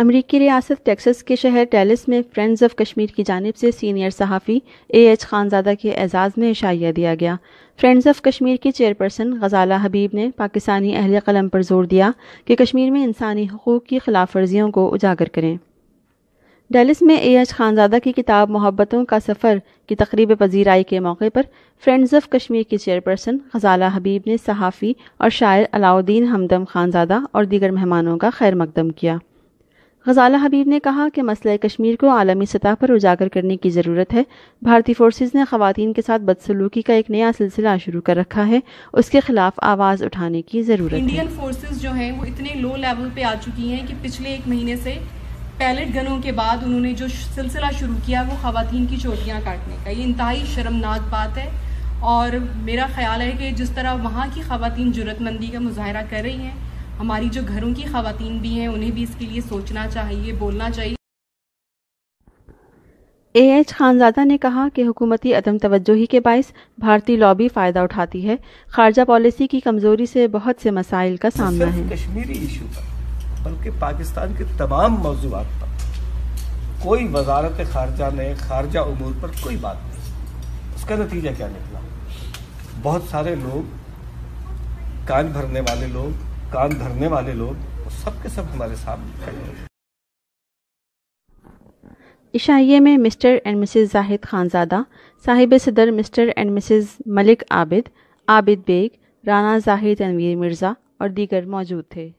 امریکی ریاست ٹیکسس کے شہر ڈیلس میں فرینڈز آف کشمیر کی جانب سے سینئر صحافی اے ایچ خانزادہ کے اعزاز میں اشائیہ دیا گیا۔ فرینڈز آف کشمیر کی چیئرپرسن غزالہ حبیب نے پاکستانی اہل قلم پر زور دیا کہ کشمیر میں انسانی حقوق کی خلاف ورزیوں کو اجاگر کریں۔ ڈیلس میں اے ایچ خانزادہ کی کتاب محبتوں کا سفر کی تقریب پذیرائی کے موقع پر فرینڈز آف کشمیر کی چیئرپرسن غزالہ حبیب نے صحافی اور شاعر علاؤدین ہمدم خانزادہ اور دیگر مہمانوں کا خیر مقدم کیا۔ غزالہ حبیب نے کہا کہ مسئلہ کشمیر کو عالمی سطح پر اجاگر کرنے کی ضرورت ہے۔ بھارتی فورسز نے خواتین کے ساتھ بدسلوکی کا ایک نیا سلسلہ شروع کر رکھا ہے۔ اس کے خلاف آواز اٹھانے کی ضرورت ہے۔ انڈین فورسز جو ہیں وہ اتنے لو لیول پہ آ چکی ہیں کہ پچھلے ایک مہینے سے پیلٹ گنوں کے بعد انہوں نے جو سلسلہ شروع کیا وہ خواتین کی چوٹیاں کاٹنے کا۔ یہ انتہائی شرمناک بات ہے۔ اور میرا خیال ہے کہ جس طرح وہاں کی خواتین جرت مندی کا مظاہرہ کر رہی ہیں ہماری جو گھروں کی خواتین بھی ہیں انہیں بھی اس کے لیے سوچنا چاہیے بولنا چاہیے۔ اے ایچ خانزادہ نے کہا کہ حکومتی عدم توجہی کے باعث بھارتی لابی فائدہ اٹھاتی ہے۔ خارجہ پالیسی کی کمزوری سے بہت سے مسائل کا سامنا ہے۔ کشمیری ایشو پر بلکہ پاکستان کے تمام موضوعات پر۔ کوئی وزارت خارجہ نے خارجہ امور پر کوئی بات نہیں۔ اس کا نتیجہ کیا نکلا؟ بہت سارے لوگ کان بھرنے والے لوگ کان دھرنے والے لوگ سب کے سب ہمارے سامنے کھڑے ہیں۔ عشائیے میں Mr and Mrs Zahid Khanzada, صاحب صدر Mr and Mrs Malik Abid Abid Baig, Rana Zahid Anvir Mirza اور دیگر موجود تھے۔